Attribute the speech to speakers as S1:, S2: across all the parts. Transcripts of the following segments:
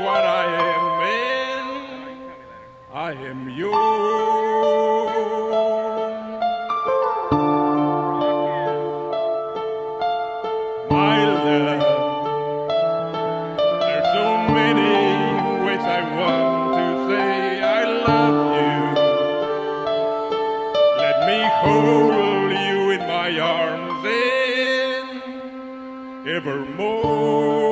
S1: what I am, in, I am yours. My love, there's so many ways I want to say I love you. Let me hold you in my arms and evermore.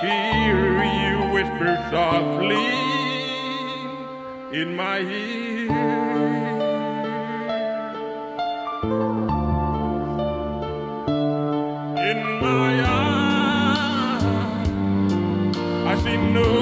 S1: Hear you whisper softly in my ear. In my eyes, I see no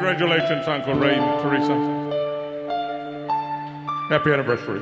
S1: Congratulations, Uncle Ray and Teresa. Happy anniversary.